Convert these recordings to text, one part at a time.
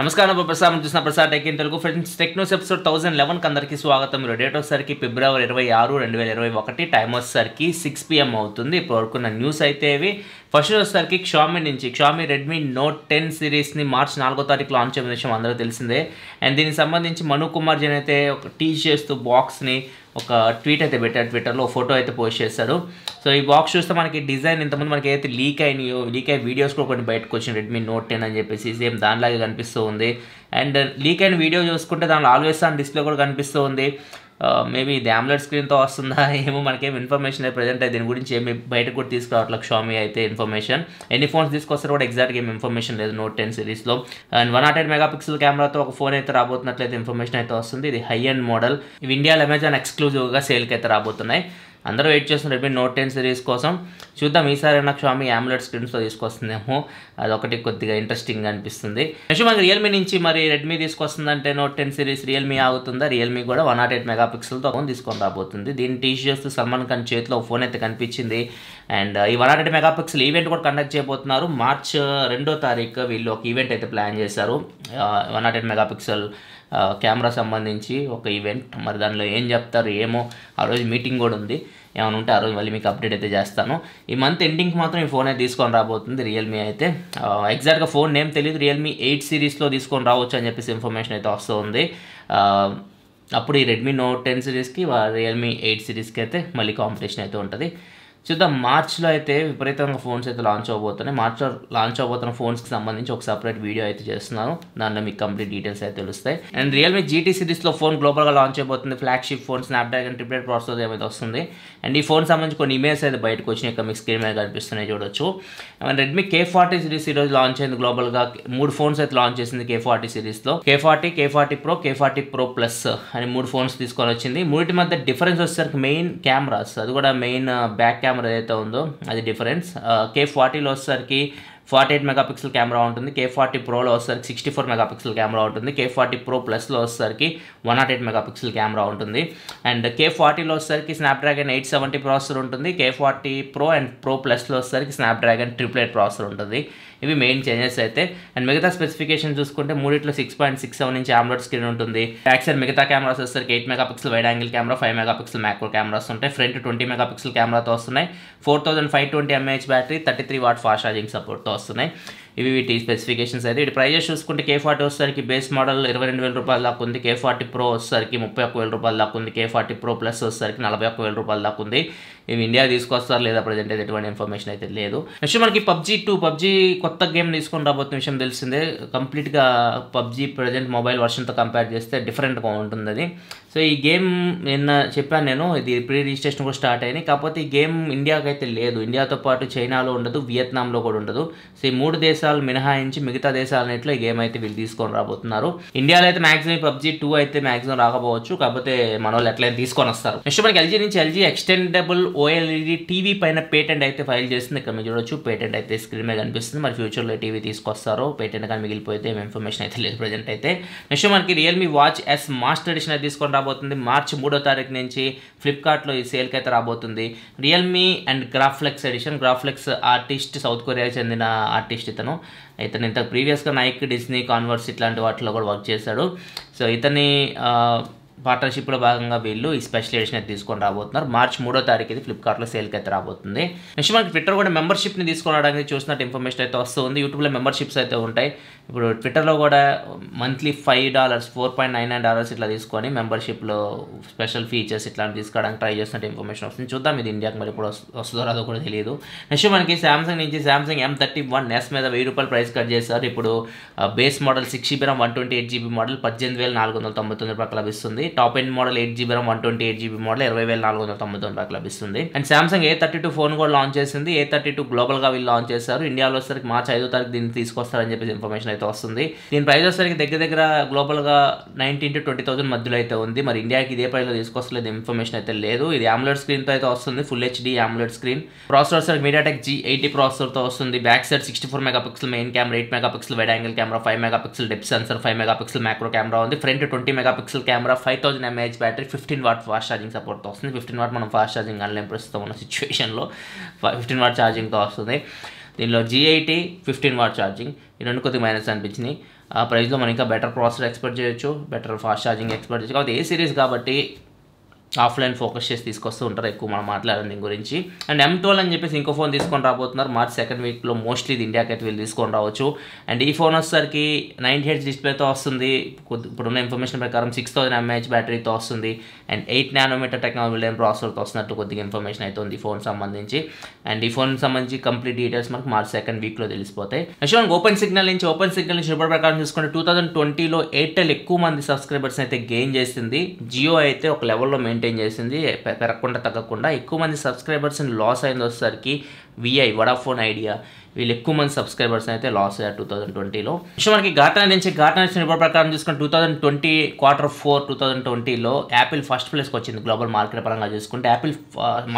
నమస్కారం ప్రసాద్ చూసిన Prasad tech in Telugu. Friends tech news episode thousand లెవెన్కి అందరికీ స్వాగతం. మీరు డేట్ వచ్చేసరికి ఫిబ్రవరి ఇరవై ఆరు రెండు వేల ఇరవై ఒకటి టైం వచ్చేసరికి సిక్స్ పిఎం అవుతుంది. ఇప్పుడు వరకున్న న్యూస్ అయితే ఇవి. ఫస్ట్ వచ్చేసరికి క్షామి నుంచి. క్షామి రెడ్మీ నోట్ టెన్ సిరీస్ని మార్చ్ నాలుగో తారీఖు లాంచ్ అయిన విషయం అందరూ తెలిసిందే. అండ్ దీనికి సంబంధించి మను కుమార్ జన్ అయితే ఒక టీ చేస్తూ బాక్స్ని ఒక ట్వీట్ అయితే పెట్టారు ట్విట్టర్లో ఫోటో అయితే పోస్ట్ చేశారు. సో ఈ బాక్స్ చూస్తే మనకి డిజైన్ ఇంతకుముందు మనకి ఏదైతే లీక్ అయినాయో లీక్ అయ్యే వీడియోస్ కూడా కొన్ని బయటకు వచ్చిన రెడ్మీ నోట్ టెన్ అని చెప్పేసి సేమ్ దానిలాగే కనిపిస్తూ ఉంది. అండ్ లీక్ అయిన వీడియో చూసుకుంటే దానిలో ఆల్వేస్ ఆన్ డిస్ప్లే కూడా కనిపిస్తూ ఉంది. మేబీ ఇది ఆమ్లెట్ స్క్రీన్తో వస్తుందా ఏమో మనకేం ఇన్ఫర్మేషన్ ప్రజెంట్ దీని గురించి ఏమి బయటకు కూడా తీసుకురావట్లేదు షామీ అయితే ఇన్ఫర్మేషన్ ఎన్ని ఫోన్స్ తీసుకొస్తారు కూడా ఎగ్జాక్ట్గా ఏమి ఇన్ఫర్మేషన్ లేదు. నోట్ టెన్ సిరీస్లో and one nought eight megapixel కెమెరాతో ఒక ఫోన్ అయితే రాబోతున్నట్లయితే ఇన్ఫర్మేషన్ అయితే వస్తుంది. ఇది హై అండ్ మోడల్ ఇవి ఇండియాలో అమెజాన్ ఎక్స్క్లూజివ్గా సేల్కి అయితే రాబోతున్నాయి. అందరూ వెయిట్ చేస్తున్న రెడ్మీ నోట్ టెన్ సిరీస్ కోసం. చూద్దాం ఈసారి నాకు స్వామి ఆమ్లెట్ స్క్రీన్స్తో తీసుకొస్తుందేమో. అదొకటి కొద్దిగా ఇంట్రెస్టింగ్ అనిపిస్తుంది. నెక్స్ట్ మనకి రియల్మీ నుంచి మరి రెడ్మీ తీసుకొస్తుందంటే నోట్ టెన్ సిరీస్ రియల్మీ ఆగుతుందా? రియల్మీ కూడా one nought eight megapixel phone తీసుకొని రాబోతుంది. దీన్ని టీచ్ చేస్తూ సల్మాన్ ఖాన్ చేతిలో ఫోన్ అయితే కనిపించింది. అండ్ ఈ one nought eight megapixel event కూడా కండక్ట్ చేయబోతున్నారు. మార్చ్ uh, రెండో తారీఖు వీళ్ళు ఒక ఈవెంట్ అయితే ప్లాన్ చేశారు. One nought eight megapixel camera సంబంధించి ఒక ఈవెంట్ మరి దానిలో ఏం చెప్తారు ఏమో ఆ రోజు మీటింగ్ కూడా ఉంది. ఏమైనా ఉంటే ఆ రోజు మళ్ళీ మీకు అప్డేట్ అయితే చేస్తాను. ఈ మంత్ ఎండింగ్కి మాత్రం ఈ ఫోన్ అయితే తీసుకొని రాబోతుంది రియల్మీ అయితే. ఎగ్జాక్ట్గా ఫోన్ నేమ్ తెలియదు రియల్మీ ఎయిట్ సిరీస్లో తీసుకొని రావచ్చు అని చెప్పేసి ఇన్ఫర్మేషన్ అయితే వస్తుంది. అప్పుడు ఈ రెడ్మీ నోట్ టెన్ సిరీస్కి రియల్మీ ఎయిట్ సిరీస్కి అయితే మళ్ళీ కాంపిటీషన్ అయితే ఉంటుంది. చూద్దాం. మార్చ్లో అయితే విపరీతంగా ఫోన్స్ అయితే లాంచ్ అవబోతున్నాయి. మార్చ్లో లాంచ్ అవబోతున్న ఫోన్స్కి సంబంధించి ఒక సపరేట్ వీడియో అయితే చేస్తున్నాను. దానిలో మీకు కంప్లీట్ డీటెయిల్స్ అయితే తెలుస్తాయి. అండ్ రియల్మీ జీటీ సిరీస్లో ఫోన్ గ్లోబల్గా లాంచ్ అయిపోతుంది. Flagship phone Snapdragon triple eight process ఏమైతే వస్తుంది. అండ్ ఈ ఫోన్ సంబంధించి కొన్ని ఇమేజ్ అయితే బయటకు వచ్చినాయి. ఇక్కడ మీకు స్క్రీన్ మీద కనిపిస్తున్నాయి చూడొచ్చు. And Redmi K forty series ఈరోజు లాంచ్ అయింది గ్లోబల్గా మూడు ఫోన్స్ అయితే లాంచ్ చేసింది కే ఫార్టీ సిరీస్లో K forty K forty pro K forty pro plus అని మూడు ఫోన్స్ తీసుకొని వచ్చింది. మూడింటి మధ్య డిఫరెన్స్ వచ్చేసరికి మెయిన్ కెమెరాస్ అది కూడా మెయిన్ బ్యాక్ కెమెరా ఏదైతే ఉందో అది డిఫరెన్స్ కే ఫార్టీలో వచ్చేసరికి ఫార్టీ ఎయిట్ మెగాపిక్సెల్ కెమెరా ఉంటుంది కే ఫార్టీ ప్రోలో వచ్చేసరికి సిక్స్టీ ఫోర్ మెగాపిక్సెల్ కెమెరా ఉంటుంది కే ఫార్టీ ప్రో ప్లస్లో వచ్చేసరికి one nought eight megapixel camera ఉంటుంది అండ్ కే ఫార్టీలో వచ్చేసరికి స్నాప్డ్రాగన్ ఎయిట్ సెవెంటీ ప్రాసెసర్ ఉంటుంది. K forty pro and pro ప్లస్లో వచ్చేసరికి స్నాప్డ్రాగన్ ట్రిప్లెట్ ప్రాసెసర్ ఉంటుంది. ఇవి మెయిన్ చేంజెస్ అయితే. అండ్ మిగతా స్పెసిఫికేషన్ చూసుకుంటే మూడిట్లో six point six seven inch AMOLED screen ఉంటుంది. యాక్సర్ మిగతా కెమెరాస్ వచ్చేసరికి eight megapixel wide angle camera five megapixel macro cameras ఉంటాయి. ఫ్రంట్ ట్వంటీ మెగా పిక్సెల్ కెమెరాతో వస్తున్నాయి. Four thousand five twenty mAh battery thirty three watt fast charging సపోర్ట్తో వస్తున్నాయి. ఇవి వీటి స్పెసిఫికేషన్స్ అయితే. వీటి ప్రైజెస్ చూసుకుంటే కే ఫార్టీ వచ్చేసరికి బేస్ మోడల్ ఇరవై రెండు వేల రూపాయల దాకా ఉంది. కే ఫార్టీ ప్రో వచ్చేసరికి ముప్పై ఒక్క వేల రూపాయల దాకా ఉంది. కే ఫార్టీ ప్రో ప్లస్ వచ్చేసరికి నలభై ఒక్క వేల రూపాయల దాకా ఉంది. ఇవి ఇండియా తీసుకొస్తారు లేదా ప్రజెంట్ అయితే ఎటువంటి ఇన్ఫర్మేషన్ అయితే లేదు. నెక్స్ట్ మనకి పబ్జీ టూ పబ్జీ కొత్త గేమ్ తీసుకొని రాబోతున్న విషయం తెలిసిందే. కంప్లీట్గా పబ్జీ ప్రజెంట్ మొబైల్ వర్షన్తో కంపేర్ చేస్తే డిఫరెంట్గా ఉంటుంది అది సో ఈ గేమ్ నిన్న చెప్పాను నేను. ఇది ప్రీ రిజిస్ట్రేషన్ కూడా స్టార్ట్ అయింది. కాకపోతే ఈ గేమ్ ఇండియాకి అయితే లేదు. ఇండియాతో పాటు చైనాలో ఉండదు. వియత్నాంలో కూడా ఉండదు. సో ఈ మూడు దేశాలు మినహాయించి మిగతా దేశాలన్నింటిలో ఈ గేమ్ అయితే వీళ్ళు తీసుకొని రాబోతున్నారు. ఇండియాలో అయితే మాక్సిమం పబ్జీ టూ అయితే మాక్సిమం రాకపోవచ్చు. కాకపోతే మన వాళ్ళు ఎట్లయితే తీసుకొని వస్తారు. నెక్స్ట్ మనకి ఎల్జీ నుంచి ఎల్జీ ఎక్స్టెండబుల్ ఓఎల్ఈడి టీవీ పైన పేటెంట్ అయితే ఫైల్ చేస్తుంది. ఇక్కడ మీరు చూడొచ్చు. పేటెంట్ అయితే స్క్రీన్ మీద కనిపిస్తుంది. మరి ఫ్యూచర్లో టీవీ తీసుకొస్తారు పేటెంట్ కానీ మిగిలిపోతే ఇన్ఫర్మేషన్ అయితే లేదు ప్రజెంట్ అయితే. నెక్స్ట్ మనకి Realme watch S master edition అయితే తీసుకొని రాబోతుంది. మార్చి మూడో తారీఖు నుంచి ఫ్లిప్కార్ట్లో ఈ సేల్కి అయితే రాబోతుంది. Realme and Grafflex edition Grafflex artist south కొరియాకి చెందిన ఆర్టిస్ట్ ఇతను. ఇతను ఇంత ప్రీవియస్గా నైక్ డిస్నీ కాన్వర్స్ ఇట్లాంటి వాటిలో కూడా వర్క్ చేశాడు. సో ఇతని పార్ట్నర్షిప్లో భాగంగా వీళ్ళు ఈ స్పెషల్ ఎడిషన్ అయితే తీసుకొని రాబోతున్నారు. మార్చ్ మూడో తారీఖు ఇది ఫ్లిప్కార్ట్లో సేల్కి అయితే రాబోతుంది. నెక్స్ట్ మనకి ట్విట్టర్ కూడా మెంబర్షిప్ని తీసుకొని రావడానికి చూసినట్టు ఇన్ఫర్మేషన్ అయితే వస్తుంది. యూట్యూబ్లో మెంబర్షిప్స్ అయితే ఉంటాయి. ఇప్పుడు ట్విట్టర్లో కూడా monthly five dollars four point nine nine dollars ఇట్లా తీసుకొని మెంబర్షిప్లో స్పెషల్ ఫీచర్స్ ఇట్లాంటి తీసుకోవడానికి ట్రై చేసినట్టు ఇన్ఫర్మేషన్ వస్తుంది. చూద్దాం ఇది ఇండియాకి మరి ఇప్పుడు వస్తుందో రాదో కూడా తెలియదు. నెక్స్ట్ మనకి శాంసంగ్ నుంచి Samsung M thirty one S మీద వెయ్యి రూపాయలు ప్రైస్ కట్ చేశారు. ఇప్పుడు base model six GB RAM one twenty eight GB model పద్దెనిమిది వేల నాలుగు వందల తొంభై తొమ్మిది రూపాయలు లభిస్తుంది. Top end model eight GB RAM one twenty eight GB model ఇరవై వేల నాలుగు వందల తొంభై తొమ్మిది రూపాయలు లభిస్తుంది. And Samsung A thirty two phone కూడా లాంచ్ చేసింది. ఏ థర్టీ టూ గ్లోబల్గా వీళ్ళు లాంచ్ చేశారు. ఇండియాలో వచ్చేసరికి మార్చ్ ఐదో తారీఖు దీన్ని తీసుకొస్తారని చెప్పేసి ఇన్ఫర్మేషన్ అయితే వస్తుంది. దీని ప్రైస్ వచ్చేసరికి దగ్గర దగ్గర గ్లోబల్గా నైన్టీన్ టు ట్వంటీ థౌసండ్ మధ్యలో అయితే ఉంది. మరి ఇండియాకి ఇదే ప్రైస్లో తీసుకొస్తలేదు ఇన్ఫర్మేషన్ అయితే లేదు. ఇది ఆమ్లెట్ స్క్రీన్తో అయితే వస్తుంది. Full HD AMOLED screen processor వచ్చేసరికి మీడియాటెక్ జీ ఎయిటీ ప్రాసెసర్తో వస్తుంది. Back side sixty four megapixel main camera eight megapixel wide angle camera five megapixel depth sensor five megapixel macro camera ఉంది. Front twenty megapixel camera five thousand mAh battery fifteen watt fast charging సపోర్ట్తో వస్తుంది. Fifteen watt మనం fast charging అనలేం ప్రస్తుతం ఉన్న సిచ్యువేషన్లో fifteen what ఛార్జింగ్తో వస్తుంది. దీనిలో జీఐటీ ఫిఫ్టీన్ వాట్ ఛార్జింగ్ ఈ రెండు కొద్దిగా మైనస్ అనిపించినాయి. ఆ ప్రైస్లో మనం ఇంకా బెటర్ ప్రాసెసర్ ఎక్స్పెక్ట్ చేయొచ్చు బెటర్ ఫాస్ట్ ఛార్జింగ్ ఎక్స్పెక్ట్ చేయొచ్చు. కాబట్టి ఏ సిరీస్ కాబట్టి ఆఫ్లైన్ ఫోకస్ చేసి తీసుకొస్తూ ఉంటారు. ఎక్కువ మనం మాట్లాడడం దీని గురించి. అండ్ ఎం ట్వెల్వ్ అని చెప్పేసి ఇంకో ఫోన్ తీసుకొని రాబోతున్నారు. మార్చ్ సెకండ్ వీక్లో మోస్ట్లీ ఇది ఇండియాకి అయితే వీళ్ళు తీసుకొని రావచ్చు. అండ్ ఈ ఫోన్ వచ్చేసరికి నైన్ హెడ్స్ డిస్ప్లేతో వస్తుంది. కొద్ది- ఇప్పుడున్న ఇన్ఫర్మేషన్ ప్రకారం సిక్స్ థౌసండ్ ఎంఏహెచ్ బ్యాటరీతో వస్తుంది. అండ్ ఎయిట్ నానోమీటర్ టెక్నాలజీ ప్రాసెసర్తో వస్తున్నట్టు కొద్దిగా ఇన్ఫర్మేషన్ అయితే ఉంది ఈ ఫోన్ సంబంధించి. అండ్ ఈ ఫోన్ సంబంధించి కంప్లీట్ డీటెయిల్స్ మనకు మార్చ్ సెకండ్ వీక్లో తెలిసిపోతాయి. నెక్స్ట్ ఓపెన్ సిగ్నల్ నుంచి ఓపెన్ సిగ్నల్ నుంచి రిపోర్ట్ ప్రకారం చూసుకుంటే టూ థౌసండ్ ట్వంటీలో ఎయిర్టెల్ ఎక్కువ మంది సబ్స్క్రైబర్స్ అయితే గెయిన్ చేసింది. జియో అయితే ఒక లెవెల్లో మెయింటైన్ మెయింటైన్ చేసింది పెరగకుండా తగ్గకుండా ఎక్కువ మంది సబ్స్క్రైబర్స్ని లాస్ అయింది వచ్చేసరికి విఐ వడాఫోన్ ఐడియా వీళ్ళు ఎక్కువ మంది సబ్స్క్రైబర్స్ అయితే లాస్ అయ్యారు టూ థౌసండ్ ట్వంటీలో సో మనకి ఘాటన నుంచి ఘాటన నుంచి రిపోర్ట్ ప్రకారం చూసుకుంటే two thousand twenty quarter four two thousand ట్వంటీలో యాపిల్ ఫస్ట్ ప్లేస్కి వచ్చింది గ్లోబల్ మార్కెట్ పరంగా చూసుకుంటే. యాపిల్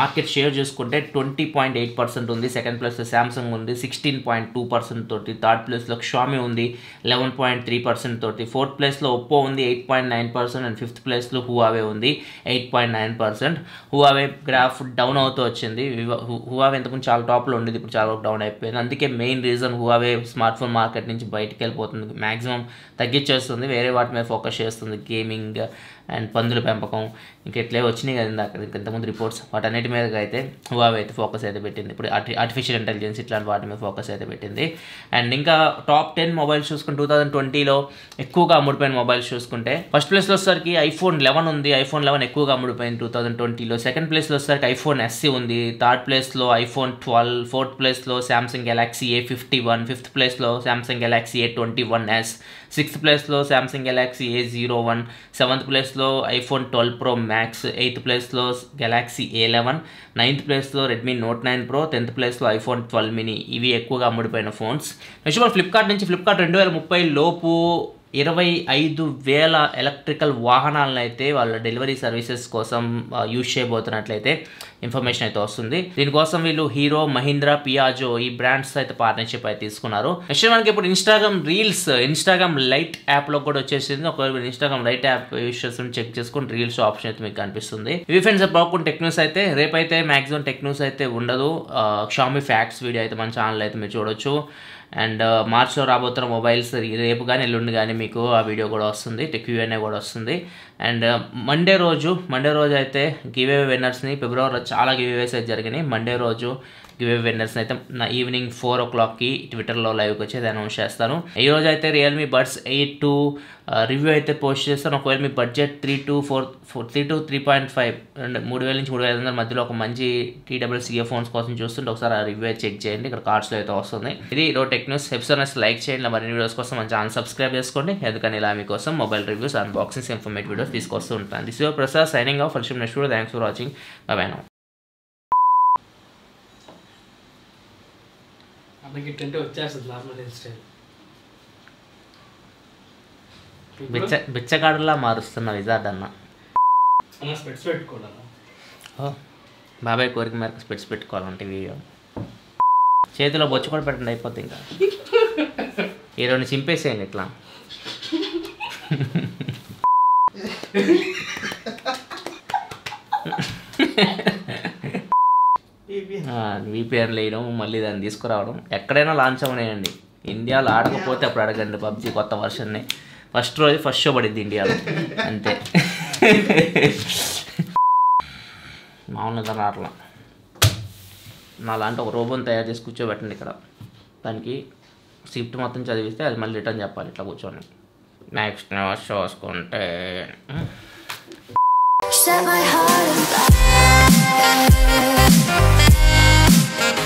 మార్కెట్ షేర్ చూసుకుంటే ట్వంటీ పాయింట్ ఎయిట్ పర్సెంట్ ఉంది. సెకండ్ ప్లేస్లో శాంసంగ్ ఉంది. సిక్స్టీన్ పాయింట్ టూ పర్సెంట్ తోటి. థర్డ్ ప్లేస్లో షామీ ఉంది. లెవెన్ పాయింట్ త్రీ పర్సెంట్ తోటి. ఫోర్త్ ప్లేస్లో ఒప్పో ఉంది. Eight point nine percent and fifth ప్లేస్లో హువావే ఉంది. Eight point nine percent Huawei graph down అవుతూ వచ్చింది. హువావే ఇంతకుముందు చాలా టాప్లో ఉండేది ఇప్పుడు చాలా వరకు డౌన్ అయిపోయింది. అందుకే main reason Huawei smartphone market నుంచి బయటికి వెళ్ళిపోతుంది. మ్యాక్సిమం తగ్గించేస్తుంది వేరే వాటి మీద ఫోకస్ చేస్తుంది. గేమింగ్ అండ్ పందుల పెంపకం ఇంకా ఇట్లే వచ్చినాయి కదా ఇందాక. ఇంతకుముందు రిపోర్ట్స్ వాటన్నిటి మీద అయితే హువావే అయితే ఫోకస్ అయితే పెట్టింది. ఇప్పుడు ఆర్టి ఆర్టిఫిషియల్ ఇంటెలిజెన్స్ ఇట్లాంటి వాటి మీద ఫోకస్ అయితే పెట్టింది. అండ్ ఇంకా టాప్ టెన్ మొబైల్స్ చూసుకుంటే టూ థౌసండ్ ట్వంటీలో ఎక్కువగా అమ్ముడిపోయిన మొబైల్స్ చూసుకుంటే ఫస్ట్ ప్లేస్లో వచ్చేసరికి ఐఫోన్ లెవెన్ ఉంది. ఐఫోన్ లెవెన్ ఎక్కువగా అమ్ముడిపోయింది టూ థౌసండ్ ట్వంటీలో. సెకండ్ ప్లేస్లో వచ్చేసరికి ఐఫోన్ ఎస్సీ ఉంది. థర్డ్ ప్లేస్లో ఐఫోన్ ట్వెల్వ్ ఫోర్త్ ప్లేస్లో Samsung Galaxy A fifty one fifth ప్లేస్లో Samsung Galaxy A twenty one S sixth ప్లేస్లో Samsung Galaxy A zero one seventh ప్లేస్లో iPhone twelve pro max eighth ప్లేస్లో Galaxy ఏ eleven ninth ప్లేస్లో Redmi note nine pro tenth ప్లేస్లో iPhone twelve mini ఇవి ఎక్కువగా అమ్ముడిపోయిన phones. Next మన Flipkart నుంచి ఫ్లిప్కార్ట్ రెండు వేల ముప్పై లోపు ఇరవై ఐదు వేల ఎలక్ట్రికల్ వాహనాలను అయితే వాళ్ళ డెలివరీ సర్వీసెస్ కోసం యూజ్ చేయబోతున్నట్లయితే ఇన్ఫర్మేషన్ అయితే వస్తుంది. దీనికోసం వీళ్ళు హీరో మహీంద్రా పియాజో ఈ బ్రాండ్స్ అయితే పార్ట్నర్షిప్ అయితే తీసుకున్నారు. నెక్స్ట్ మనకి ఇప్పుడు ఇన్స్టాగ్రామ్ రీల్స్ ఇన్స్టాగ్రామ్ లైట్ యాప్లో కూడా వచ్చేసింది. ఒకవేళ Instagram Lite app use check చేసుకుని రీల్స్ ఆప్షన్ అయితే మీకు కనిపిస్తుంది. ఇవి ఫ్రెండ్స్ బాగుంటుంది టెక్ న్యూస్ అయితే రేపైతే మాక్సిమం టెక్ న్యూస్ అయితే ఉండదు. షామీ ఫ్యాక్ట్స్ వీడియో అయితే మన ఛానల్ అయితే మీరు చూడొచ్చు. అండ్ మార్చ్లో రాబోతున్న మొబైల్స్ రేపు కానీ ఎల్లుండి కానీ మీకు ఆ వీడియో కూడా వస్తుంది. టెక్ యూ అనే కూడా వస్తుంది. అండ్ uh, మండే రోజు మండే రోజు అయితే గివే విన్నర్స్ని ఫిబ్రవరిలో చాలా గివేవేస్ అయితే జరిగినాయి. మండే రోజు గివే విన్నర్స్ అయితే నా ఈవినింగ్ ఫోర్ ఓ క్లాక్కి ట్విట్టర్లో లైవ్కి వచ్చి అయితే అనౌన్స్ చేస్తాను. ఈ రోజు అయితే Realme Buds eight two review అయితే పోస్ట్ చేస్తాను. ఒకవేళ మీ budget three to four four three to three point five and మూడు వేల నుంచి మూడు వేల ఐదు వందల మధ్యలో ఒక మంచి టీడబ్ల్యూసీఏ ఫోన్స్ కోసం చూస్తుంటే ఒకసారి ఆ రివ్యూ చెక్ చేయండి. ఇక్కడ కార్డ్స్లో అయితే వస్తుంది. ఇది రో టెక్ న్యూస్. ఎపిసోడ్ లైక్ చేయండి. మరిన్ని వీడియోస్ కోసం మన ఛానల్ సబ్స్క్రైబ్ చేసుకోండి. ఎందుకని ఇలా మీకోసం mobile reviews unboxings informative videos తీసుకొస్తూ ఉంటాను. This your Prasad signing off for next video thanks for watching bye no ఇట్టంటే వచ్చేస్తుంది నార్మల్ హెయిర్ స్టైల్ బిచ్చ బిచ్చగాడులా మారుస్తున్న విజార్డ్ అన్న. అన్న స్పెట్స్ పెట్టుకోవాలన్న. ఓ, బాబాయ్ కోరిక మేరకు స్పెట్స్ పెట్టుకోవాలంటే వీడియో. చేతిలో బొచ్చు కూడా పెట్టండి అయిపోతుంది ఇంకా. ఈ రెండు చింపేసేయండి ఇట్లా. విపిఎన్ వేయడం మళ్ళీ దాన్ని తీసుకురావడం ఎక్కడైనా లాంచ్ అవనేయండి ఇండియాలో ఆడకపోతే అప్పుడు అడగండి పబ్జి కొత్త వర్షన్ని ఫస్ట్ రోజు ఫస్ట్ షో పడింది ఇండియాలో అంతే. మామూలుగా రావట్లా నా లాంటి ఒక రోబోని తయారు చేసి కూర్చోబెట్టండి ఇక్కడ. దానికి స్క్రిప్ట్ మొత్తం చదివిస్తే అది మళ్ళీ రిటర్న్ చెప్పాలి ఇట్లా కూర్చొని. నెక్స్ట్ చూసుకుంటే Set my heart on fire.